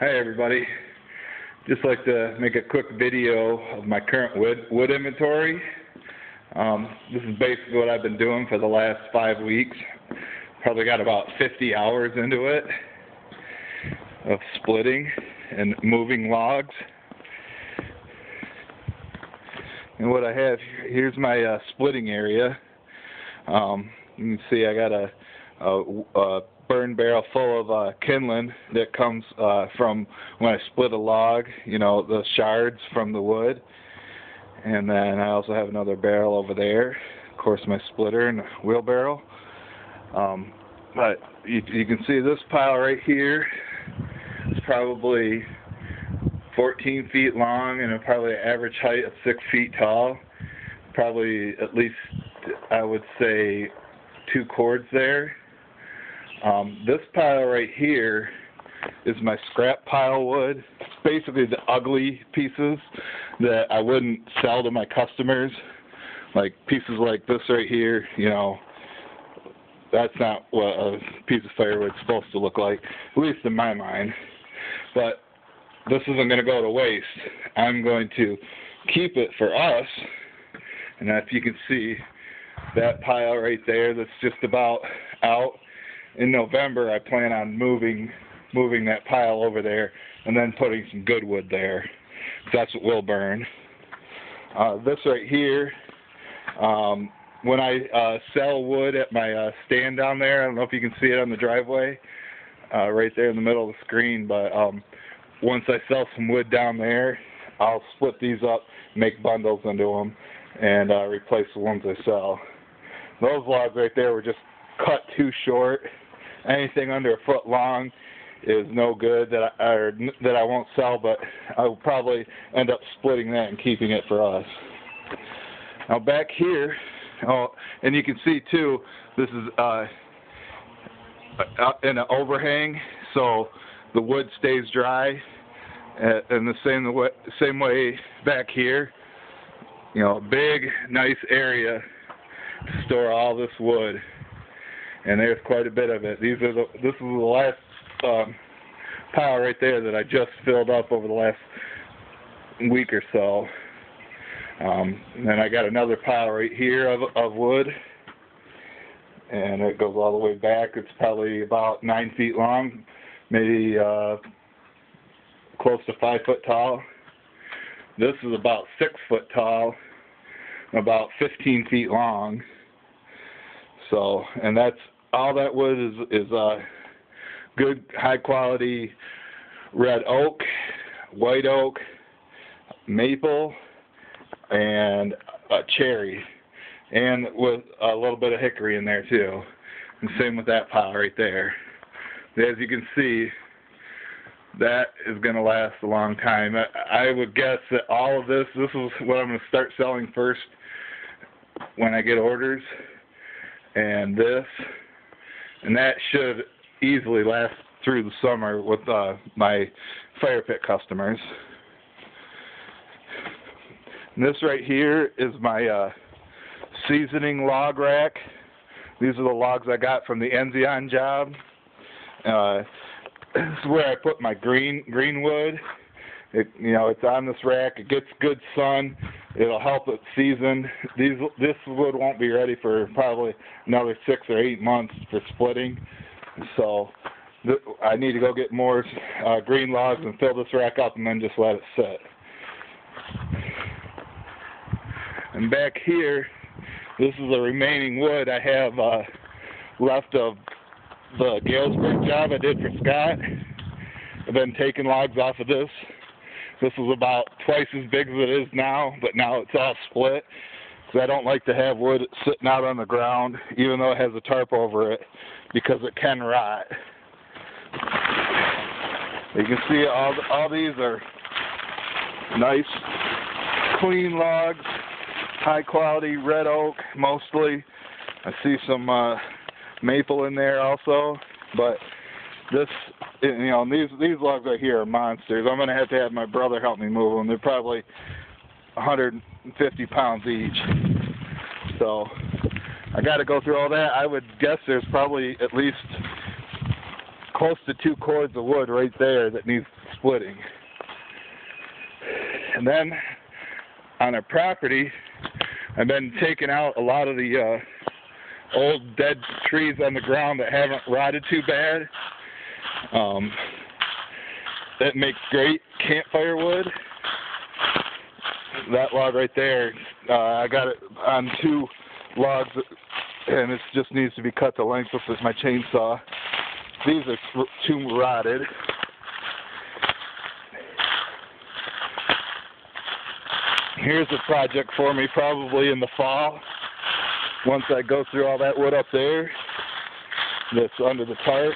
Hi everybody. Just like to make a quick video of my current wood, wood inventory. Um, this is basically what I've been doing for the last five weeks. Probably got about 50 hours into it of splitting and moving logs. And what I have here's my uh, splitting area. Um, you can see I got a, a, a burn barrel full of uh, kindling that comes uh, from when I split a log, you know, the shards from the wood. And then I also have another barrel over there, of course, my splitter and wheelbarrow. Um, but you, you can see this pile right here is probably 14 feet long and probably an average height of 6 feet tall. Probably at least, I would say, two cords there um, this pile right here is my scrap pile wood. It's basically the ugly pieces that I wouldn't sell to my customers. Like pieces like this right here, you know, that's not what a piece of firewood's supposed to look like, at least in my mind. But this isn't going to go to waste. I'm going to keep it for us. And if you can see that pile right there that's just about out, in November, I plan on moving moving that pile over there and then putting some good wood there. That's what will burn. Uh, this right here, um, when I uh, sell wood at my uh, stand down there, I don't know if you can see it on the driveway, uh, right there in the middle of the screen, but um, once I sell some wood down there, I'll split these up, make bundles into them, and uh, replace the ones I sell. Those logs right there were just cut too short anything under a foot long is no good that I or that I won't sell, but I'll probably end up splitting that and keeping it for us. Now back here, oh, and you can see too, this is uh, in an overhang, so the wood stays dry. Uh, and the same way, same way back here, you know, big, nice area to store all this wood and there's quite a bit of it. These are the this is the last um, pile right there that I just filled up over the last week or so. Um, and then I got another pile right here of of wood, and it goes all the way back. It's probably about nine feet long, maybe uh, close to five foot tall. This is about six foot tall, about 15 feet long. So, and that's all that wood is is uh, good, high quality red oak, white oak, maple, and cherry, and with a little bit of hickory in there too. And same with that pile right there. As you can see, that is going to last a long time. I, I would guess that all of this, this is what I'm going to start selling first when I get orders. And this and that should easily last through the summer with uh, my fire pit customers. And this right here is my uh, seasoning log rack. These are the logs I got from the Enzion job. Uh, this is where I put my green green wood. It, you know, it's on this rack. It gets good sun. It'll help it season. These this wood won't be ready for probably another six or eight months for splitting. So th- I need to go get more uh, green logs and fill this rack up, and then just let it sit. And back here, this is the remaining wood I have uh, left of the Galesburg job I did for Scott. I've been taking logs off of this this is about twice as big as it is now, but now it's all split. So I don't like to have wood sitting out on the ground, even though it has a tarp over it, because it can rot. You can see all all these are nice, clean logs, high quality red oak mostly. I see some uh, maple in there also, but this you know these these logs right here are monsters. I'm gonna have to have my brother help me move them. They're probably 150 pounds each. So I got to go through all that. I would guess there's probably at least close to two cords of wood right there that needs splitting. And then on our property, I've been taking out a lot of the uh, old dead trees on the ground that haven't rotted too bad. Um, that makes great campfire wood. That log right there, uh, I got it on two logs, and it just needs to be cut to length with my chainsaw. These are too rotted. Here's a project for me probably in the fall. Once I go through all that wood up there that's under the tarp.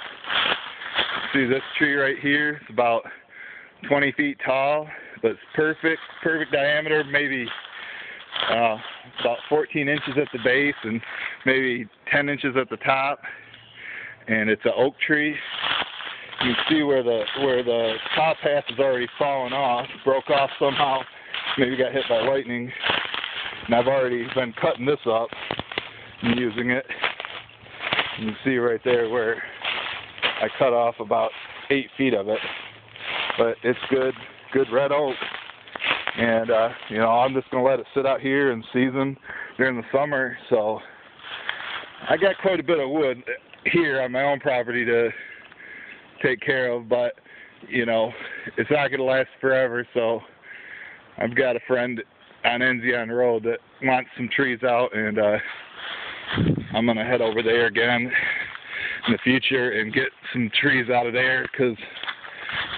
See this tree right here? It's about 20 feet tall, but it's perfect, perfect diameter, maybe uh, about 14 inches at the base and maybe 10 inches at the top. And it's an oak tree. You can see where the where the top half has already fallen off, broke off somehow maybe got hit by lightning. And I've already been cutting this up and using it. You can see right there where I cut off about eight feet of it. But it's good, good red oak. And, uh, you know, I'm just going to let it sit out here and season during the summer. So I got quite a bit of wood here on my own property to take care of, but, you know, it's not going to last forever. So I've got a friend on Enzion Road that wants some trees out, and uh, I'm gonna head over there again in the future and get some trees out of there because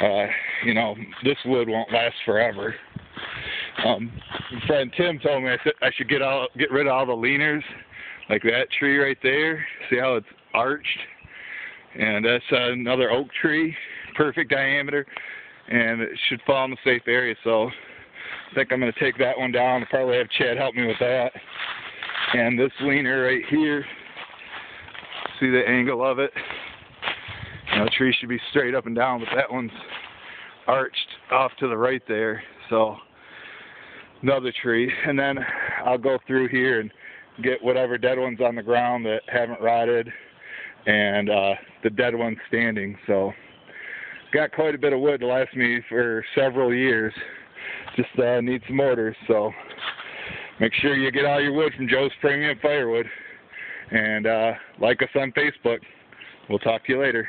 uh, you know this wood won't last forever. Um, friend Tim told me I, th- I should get all get rid of all the leaners, like that tree right there. See how it's arched, and that's uh, another oak tree, perfect diameter, and it should fall in the safe area. So I think I'm going to take that one down. I'll probably have Chad help me with that. And this leaner right here, see the angle of it? Know, tree should be straight up and down, but that one's arched off to the right there. So another tree. And then I'll go through here and get whatever dead ones on the ground that haven't rotted and uh, the dead ones standing. So got quite a bit of wood to last me for several years just uh, need some orders. So make sure you get all your wood from Joe's Premium Firewood. And uh, like us on Facebook. We'll talk to you later.